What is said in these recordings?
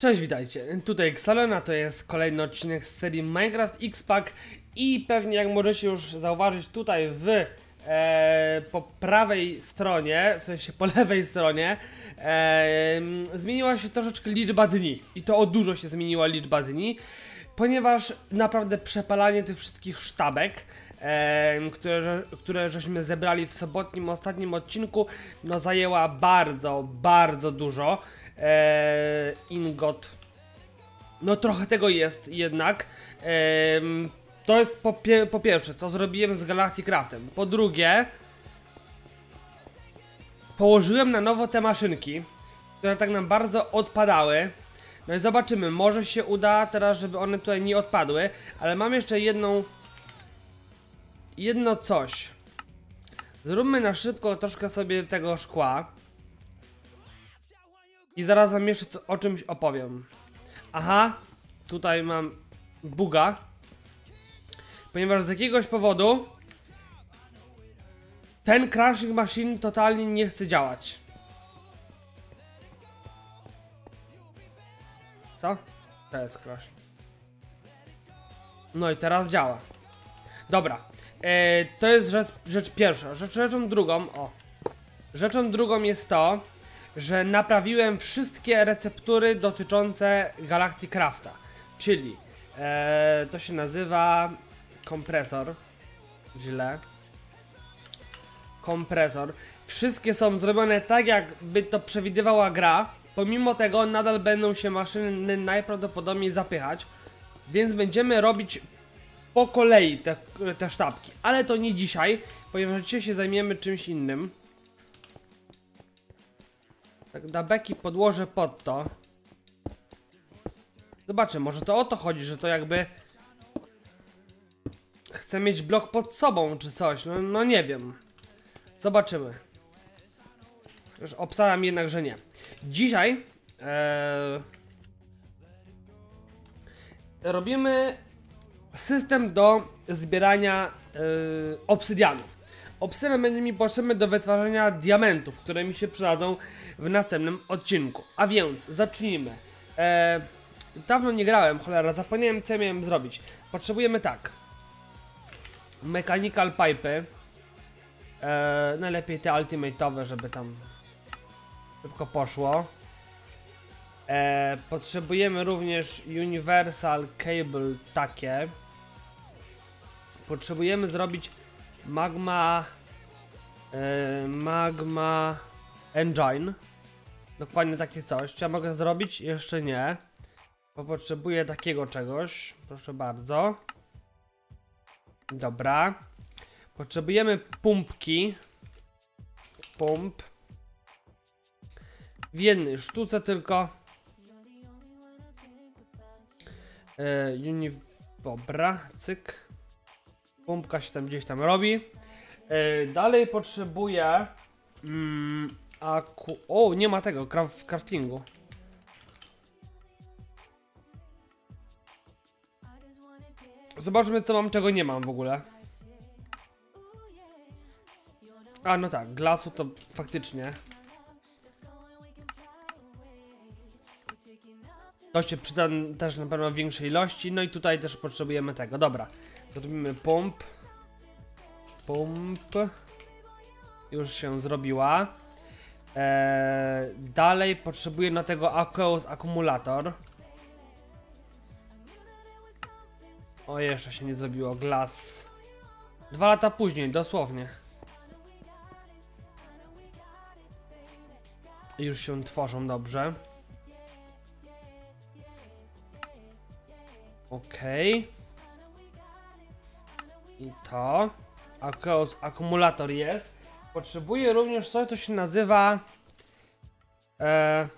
Cześć, witajcie. Tutaj Xalona, to jest kolejny odcinek z serii Minecraft X-Pack i pewnie jak możecie już zauważyć tutaj w e, po prawej stronie, w sensie po lewej stronie e, zmieniła się troszeczkę liczba dni i to o dużo się zmieniła liczba dni, ponieważ naprawdę przepalanie tych wszystkich sztabek e, które, które żeśmy zebrali w sobotnim, ostatnim odcinku, no zajęła bardzo, bardzo dużo e, ingot. No trochę tego jest jednak. E, to jest po, po pierwsze, co zrobiłem z Galacticraftem. Po drugie, położyłem na nowo te maszynki, które tak nam bardzo odpadały. No i zobaczymy, może się uda teraz, żeby one tutaj nie odpadły, ale mam jeszcze jedną jedno coś. Zróbmy na szybko troszkę sobie tego szkła. I zaraz wam jeszcze co, o czymś opowiem. Aha, tutaj mam buga. Ponieważ z jakiegoś powodu ten crashing machine totalnie nie chce działać. Co? To jest crash. No i teraz działa. Dobra. E, to jest rzecz, rzecz pierwsza. Rzecz, rzeczą drugą, o. Rzeczą drugą jest to, że naprawiłem wszystkie receptury dotyczące Galacticrafta. Czyli e, to się nazywa kompresor. Źle. Kompresor. Wszystkie są zrobione tak, jakby to przewidywała gra. Pomimo tego nadal będą się maszyny najprawdopodobniej zapychać. Więc będziemy robić po kolei te, te sztabki. Ale to nie dzisiaj, ponieważ dzisiaj się zajmiemy czymś innym. Tak na beki podłożę pod to. Zobaczę, może to o to chodzi, że to jakby... Chcę mieć blok pod sobą, czy coś. No, no nie wiem. Zobaczymy. Już obstawiam jednak, że nie. Dzisiaj... Ee, robimy system do zbierania yy, obsydianu. Obsydian będzie mi potrzebny do wytwarzania diamentów, które mi się przydadzą w następnym odcinku. A więc zacznijmy. Eee, dawno nie grałem, cholera, zapomniałem co miałem zrobić. Potrzebujemy tak. Mechanical pipe. Eee, najlepiej te ultimate'owe, żeby tam szybko poszło. Eee, potrzebujemy również universal cable takie. Potrzebujemy zrobić magma e, magma engine. Dokładnie takie coś. Czy ja mogę zrobić? Jeszcze nie. Bo potrzebuję takiego czegoś. Proszę bardzo. Dobra. Potrzebujemy pumpki. Pump. W jednej sztuce tylko. Uni... Dobra, cyk. Pumpka się tam gdzieś tam robi. E, dalej potrzebuję... Mm, aku... O, nie ma tego w craftingu. Zobaczmy co mam, czego nie mam w ogóle. A, no tak, glasu to faktycznie. To się przyda też na pewno w większej ilości. No i tutaj też potrzebujemy tego. Dobra. Zrobimy pomp. Pomp. Już się zrobiła. Eee, dalej potrzebuję na tego Aqueous akumulator. O, jeszcze się nie zrobiło. Glass. Dwa lata później, dosłownie. Już się tworzą dobrze. Okej. Okay. I to. Aqueous akumulator jest. Potrzebuję również coś, co się nazywa... E,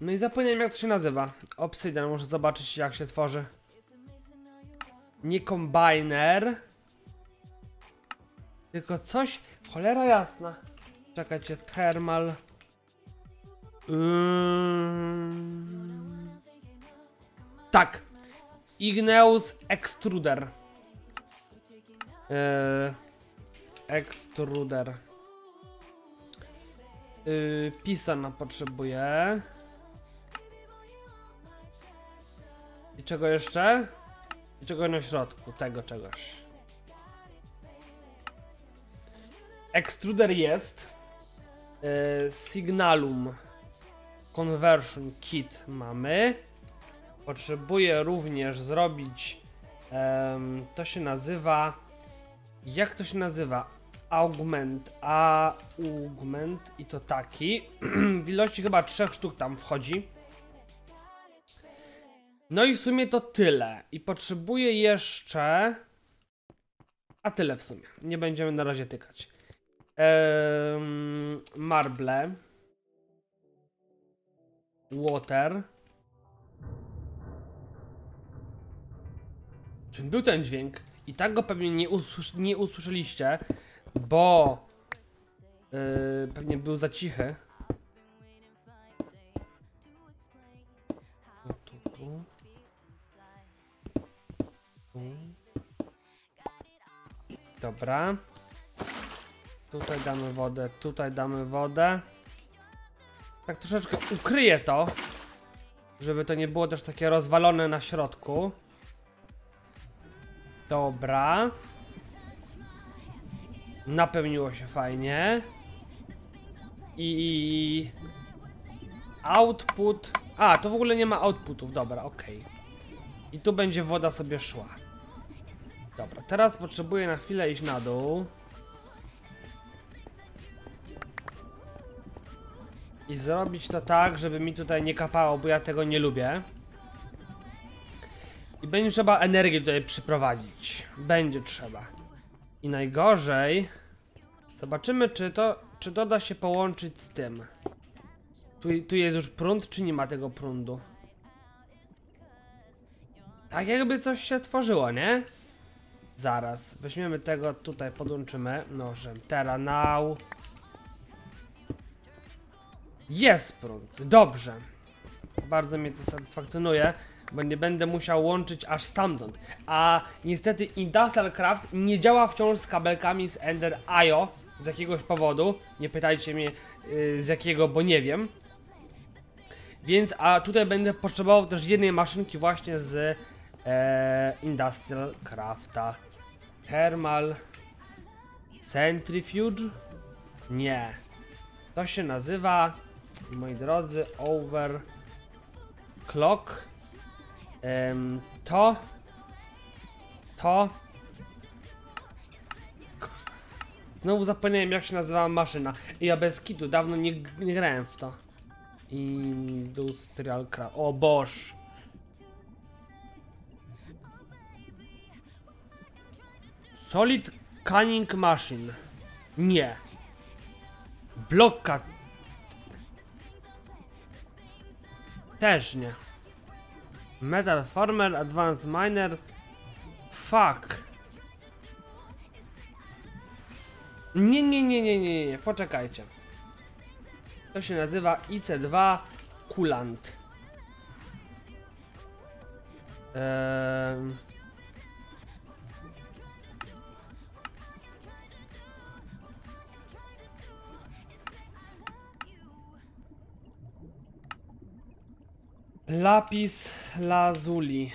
no i zapomniałem jak to się nazywa. Obsidian, muszę zobaczyć jak się tworzy. Nie combiner. Tylko coś... Cholera jasna. Czekajcie, thermal... Mm. Tak. Igneus Extruder. Yy, extruder. Yy, pisana potrzebuję. I czego jeszcze? I czego na środku? Tego czegoś. Extruder jest. Yy, Signalum Conversion Kit mamy. Potrzebuję również zrobić. em, to się nazywa. Jak to się nazywa? Augment. Augment i to taki. w ilości chyba trzech sztuk tam wchodzi. No i w sumie to tyle. I potrzebuję jeszcze. A tyle w sumie. Nie będziemy na razie tykać. Marble. Water. Czym był ten dźwięk? I tak go pewnie nie, usłysz nie usłyszeliście, bo yy, pewnie był za cichy. Dobra. Tutaj damy wodę, tutaj damy wodę. Tak troszeczkę ukryję to, żeby to nie było też takie rozwalone na środku. Dobra. Napełniło się fajnie. I output. A, to w ogóle nie ma outputów. Dobra, okej. I tu będzie woda sobie szła. Dobra, teraz potrzebuję na chwilę iść na dół. I zrobić to tak, żeby mi tutaj nie kapało, bo ja tego nie lubię. I będzie trzeba energię tutaj przyprowadzić. Będzie trzeba. I najgorzej... Zobaczymy, czy to, czy to da się połączyć z tym. Tu, tu jest już prąd, czy nie ma tego prądu? Tak jakby coś się tworzyło, nie? Zaraz. Weźmiemy tego, tutaj podłączymy nożem. Teraz now. Jest prąd. Dobrze. Bardzo mnie to satysfakcjonuje, bo nie będę musiał łączyć aż stamtąd. A niestety Industrial Craft nie działa wciąż z kabelkami z Ender IO z jakiegoś powodu. Nie pytajcie mnie yy, z jakiego, bo nie wiem. Więc, a tutaj będę potrzebował też jednej maszynki właśnie z e, Industrial Crafta. Thermal Centrifuge? Nie. To się nazywa, moi drodzy, Over Em, to. To. Znowu zapomniałem jak się nazywała maszyna. I ja bez kitu, dawno nie, nie grałem w to. Industrial Craft. O Boż. Solid Canning Machine. Nie. Blokka. Też nie. Metal Farmer, Advanced Miner. Fuck. Nie, nie, nie, nie, nie, nie, poczekajcie. To się nazywa IC2 Coolant. Ehm. Lapis lazuli.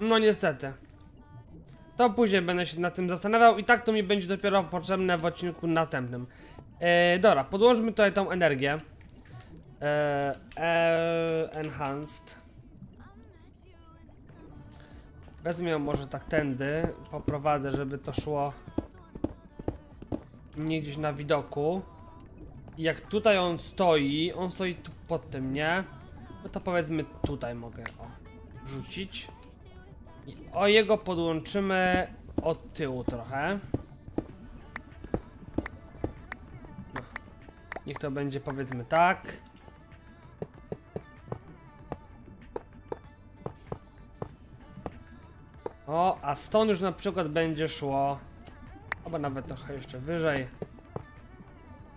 No niestety. To później będę się nad tym zastanawiał i tak to mi będzie dopiero potrzebne w odcinku następnym. E, dobra, podłączmy tutaj tą energię. E, enhanced. Wezmę ją może tak tędy, poprowadzę, żeby to szło nie gdzieś na widoku. I jak tutaj on stoi, on stoi tu pod tym, nie? No to powiedzmy tutaj mogę o, wrzucić. I o jego podłączymy od tyłu trochę. No. Niech to będzie powiedzmy tak. O, a stąd już na przykład będzie szło, albo nawet trochę jeszcze wyżej.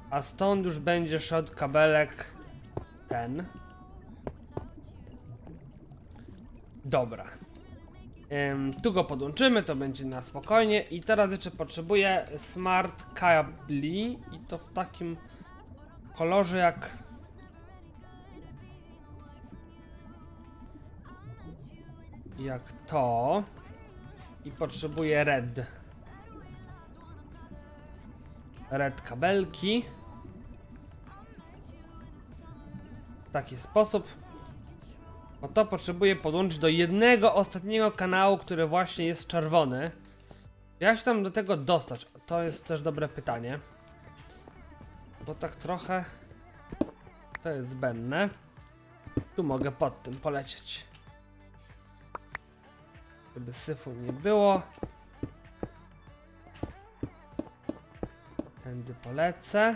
A stąd już będzie szedł kabelek ten. Dobra. Ym, tu go podłączymy, to będzie na spokojnie. I teraz jeszcze potrzebuję smart kabli i to w takim kolorze jak jak to i potrzebuję red red kabelki w taki sposób bo to potrzebuję podłączyć do jednego ostatniego kanału, który właśnie jest czerwony. Jak się tam do tego dostać? To jest też dobre pytanie. Bo tak trochę to jest zbędne. Tu mogę pod tym polecieć. Żeby syfu nie było. Tędy polecę.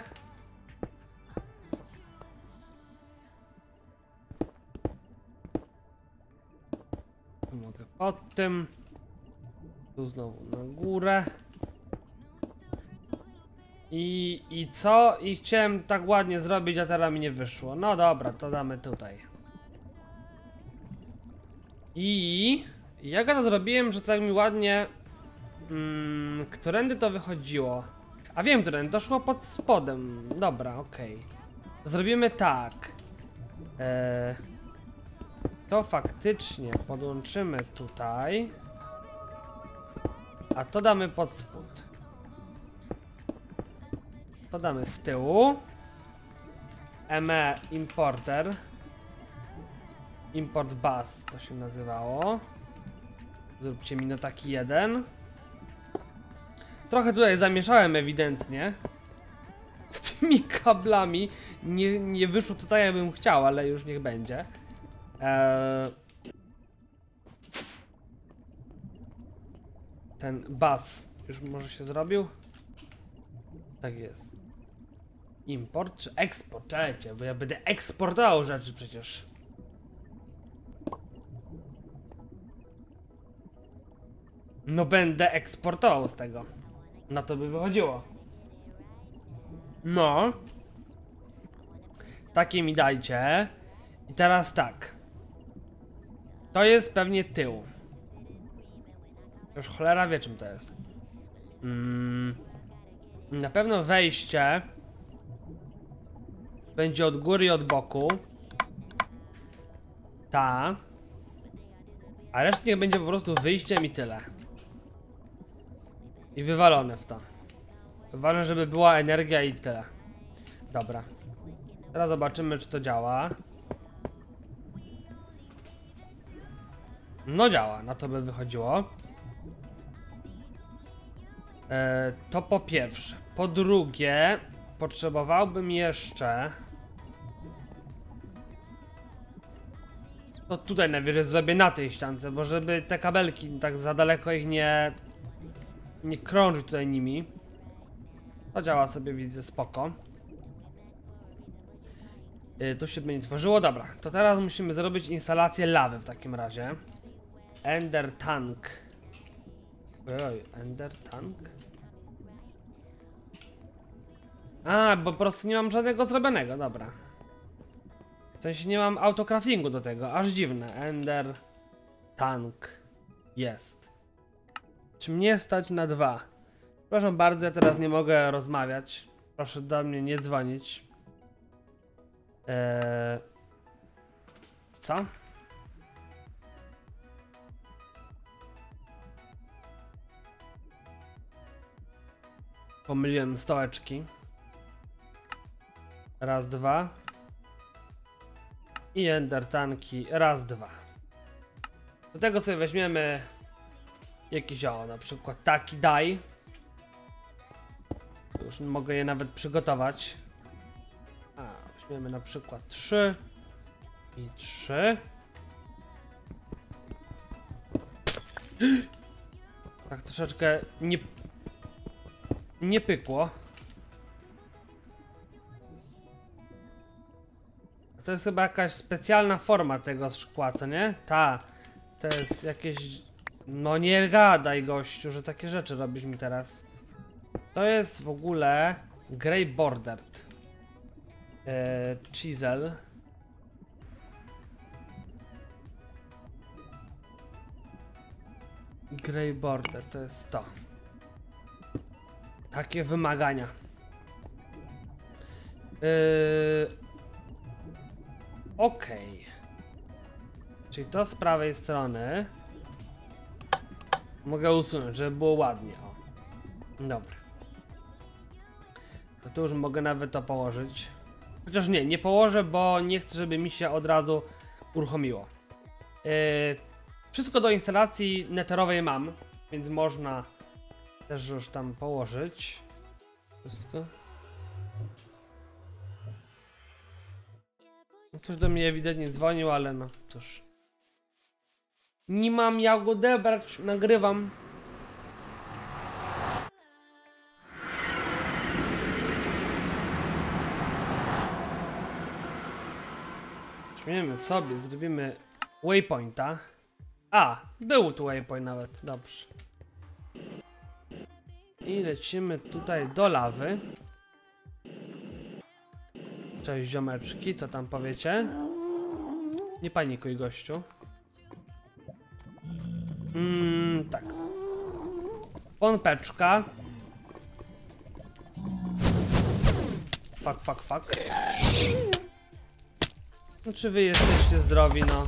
Mogę pod tym. Tu znowu na górę. I, I co? I chciałem tak ładnie zrobić, a teraz mi nie wyszło. No dobra, to damy tutaj. I ja to zrobiłem, że tak mi ładnie. Mm, którędy to wychodziło? A wiem, którędy to szło pod spodem. Dobra, okej. Zrobimy tak. Eee, to faktycznie podłączymy tutaj. A to damy pod spód. To damy z tyłu. ME Importer. Import Bus to się nazywało. Zróbcie mi no taki jeden. Trochę tutaj zamieszałem ewidentnie. Z tymi kablami. Nie, nie wyszło tutaj jakbym chciał, ale już niech będzie. Eee, ten bus już może się zrobił? Tak jest. Import czy eksport? Czekajcie, bo ja będę eksportował rzeczy przecież. No będę eksportował z tego. Na to by wychodziło. No. Takie mi dajcie. I teraz tak. To jest pewnie tył. Już cholera wie czym to jest. Mm, na pewno wejście będzie od góry i od boku. Ta. A reszta niech będzie po prostu wyjściem i tyle. I wywalone w to. Ważne, żeby była energia i tyle. Dobra. Teraz zobaczymy, czy to działa. No działa, na to by wychodziło. E, to po pierwsze. Po drugie, potrzebowałbym jeszcze... To tutaj najwyżej zrobię na tej ściance, bo żeby te kabelki tak za daleko ich nie... Nie krążyć tutaj nimi. To działa sobie, widzę, spoko. Yy, tu się będzie tworzyło, dobra. To teraz musimy zrobić instalację lawy w takim razie. Ender Tank. Oj, Ender Tank? A, bo po prostu nie mam żadnego zrobionego, dobra. W sensie nie mam autocraftingu do tego, aż dziwne. Ender Tank jest. Czy mnie stać na dwa? Proszę bardzo, ja teraz nie mogę rozmawiać. Proszę do mnie nie dzwonić. Eee... Co? Pomyliłem stołeczki. Raz, dwa. I ender tanki. Raz, dwa. Do tego sobie weźmiemy jakiś, o, na przykład taki daj. Już mogę je nawet przygotować. A, weźmiemy na przykład 3 i 3. Tak troszeczkę nie nie pykło. To jest chyba jakaś specjalna forma tego szkła, co nie? Ta. To jest jakieś... No nie gadaj gościu, że takie rzeczy robisz mi teraz. To jest w ogóle Grey Bordered. Eee, chisel. Grey Border to jest to. Takie wymagania. Yy... Okej. Czyli to z prawej strony. Mogę usunąć, żeby było ładnie. O. Dobra. To już mogę nawet to położyć. Chociaż nie, nie położę, bo nie chcę, żeby mi się od razu uruchomiło. Yy, wszystko do instalacji neterowej mam, więc można też już tam położyć. Wszystko. No, Ktoś do mnie ewidentnie dzwonił, ale no cóż. Nie mam jak go odebrać, nagrywam. Weźmiemy sobie, zrobimy waypointa. A, był tu waypoint nawet, dobrze. I lecimy tutaj do lawy. Cześć ziomeczki, co tam powiecie? Nie panikuj gościu. Mmm, tak. Pompeczka. Fuck, fuck, fuck. No czy wy jesteście zdrowi, no?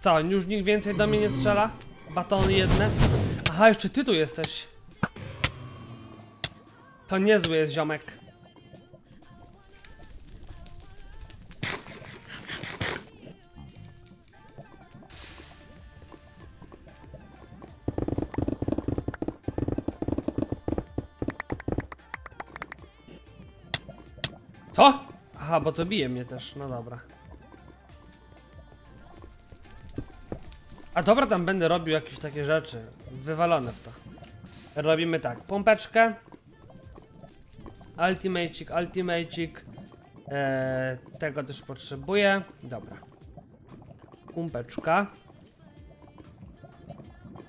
Co, już nikt więcej do mnie nie strzela? Batony jedne? Aha, jeszcze ty tu jesteś. To niezły jest ziomek. Co? Aha, bo to bije mnie też, no dobra. A dobra, tam będę robił jakieś takie rzeczy. Wywalone w to. Robimy tak, pompeczkę. Ultimacik, ultimacik. Eee, tego też potrzebuję. Dobra. Pompeczka.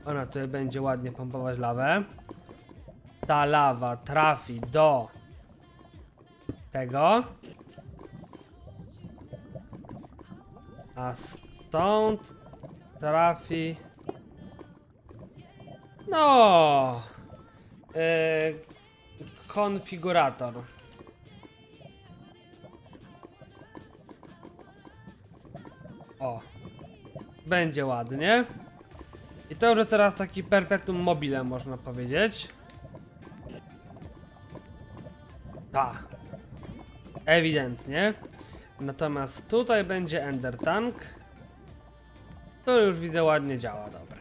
Ona tutaj będzie ładnie pompować lawę. Ta lawa trafi do tego. A stąd trafi. No. Yy, konfigurator. O. Będzie ładnie. I to już teraz taki perpetuum mobile, można powiedzieć. Tak. Ewidentnie. Natomiast tutaj będzie Ender Tank. To już widzę ładnie działa, dobra.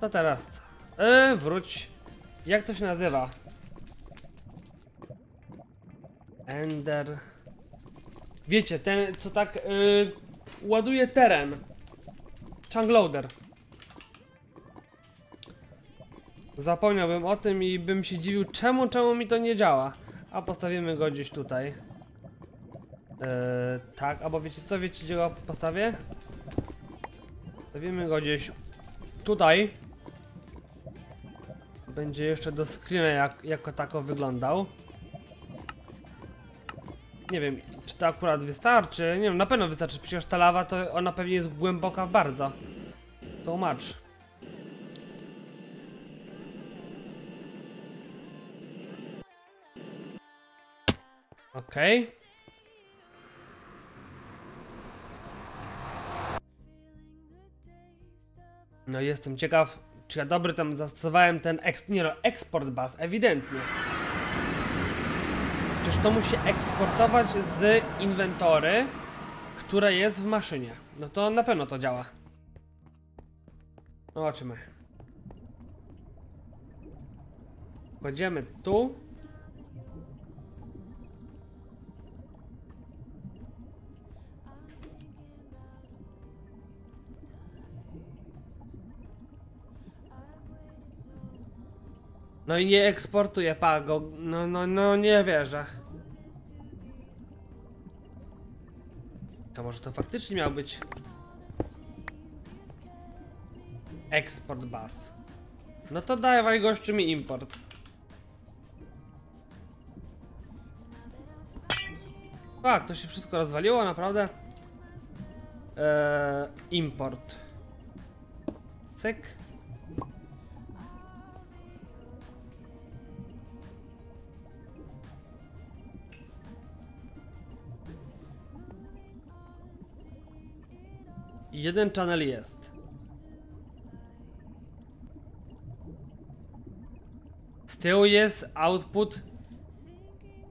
To teraz co? Yy, wróć. Jak to się nazywa? Ender. Wiecie, ten co tak yy, ładuje teren. Chungloader. Zapomniałbym o tym i bym się dziwił, czemu, czemu mi to nie działa. A postawimy go gdzieś tutaj. Yy, tak, albo wiecie co, wiecie gdzie go postawię? Stawimy go gdzieś tutaj. Będzie jeszcze do screena jak, jako tako wyglądał. Nie wiem, czy to akurat wystarczy. Nie wiem, na pewno wystarczy. Przecież ta lawa to ona pewnie jest głęboka bardzo. So much. Okej. Okay. No jestem ciekaw, czy ja dobry tam zastosowałem ten eks nie no, eksport bus, ewidentnie. Przecież to musi eksportować z inwentory, które jest w maszynie. No to na pewno to działa. Zobaczymy. Kładziemy tu. No i nie eksportuje Pago. No, no, no nie wierzę. To może to faktycznie miał być eksport bus. No to dawaj gościu mi import. Tak, to się wszystko rozwaliło, naprawdę. Eee, import. Cyk. Jeden channel jest. Z tyłu jest output.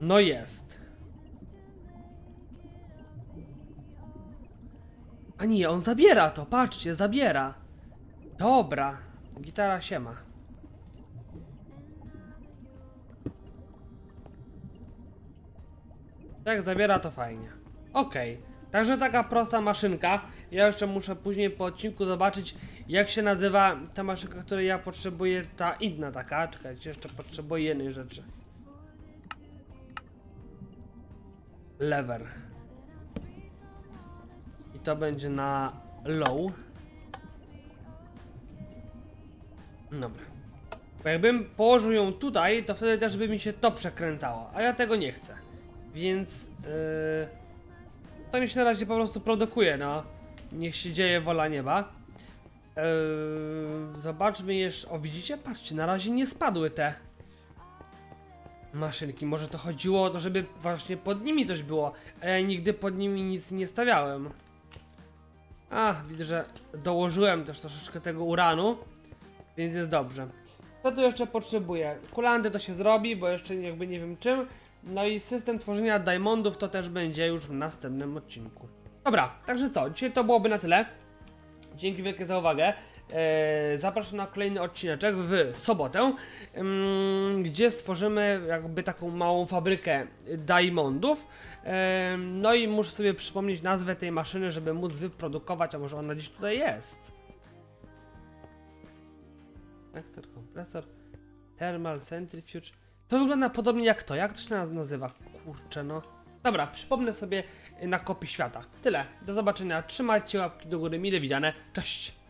No jest. A nie, on zabiera to, patrzcie, zabiera. Dobra, gitara siema. Jak zabiera to fajnie. Okej, także taka prosta maszynka. Ja jeszcze muszę później po odcinku zobaczyć jak się nazywa ta maszynka, której ja potrzebuję, ta inna taka. Czekajcie, jeszcze potrzebuję jednej rzeczy. Lever. I to będzie na low. Dobra. Bo jakbym położył ją tutaj, to wtedy też by mi się to przekręcało, a ja tego nie chcę. Więc yy, to mi się na razie po prostu produkuje, no. Niech się dzieje wola nieba. Yy, zobaczmy jeszcze. O, widzicie? Patrzcie, na razie nie spadły te maszynki. Może to chodziło o to, żeby właśnie pod nimi coś było. A ja nigdy pod nimi nic nie stawiałem. A, widzę, że dołożyłem też troszeczkę tego uranu, więc jest dobrze. Co tu jeszcze potrzebuję? Kulandy to się zrobi, bo jeszcze jakby nie wiem czym. No i system tworzenia diamondów to też będzie już w następnym odcinku. Dobra, także co? Dzisiaj to byłoby na tyle. Dzięki wielkie za uwagę. Eee, zapraszam na kolejny odcineczek w sobotę, gdzie stworzymy jakby taką małą fabrykę diamondów. Eee, no i muszę sobie przypomnieć nazwę tej maszyny, żeby móc wyprodukować, a może ona gdzieś tutaj jest. Reaktor, kompresor, thermal centrifuge. To wygląda podobnie jak to. Jak to się naz- nazywa? Kurczę no. Dobra, przypomnę sobie na kopii świata. Tyle. Do zobaczenia. Trzymajcie łapki do góry. Mile widziane. Cześć.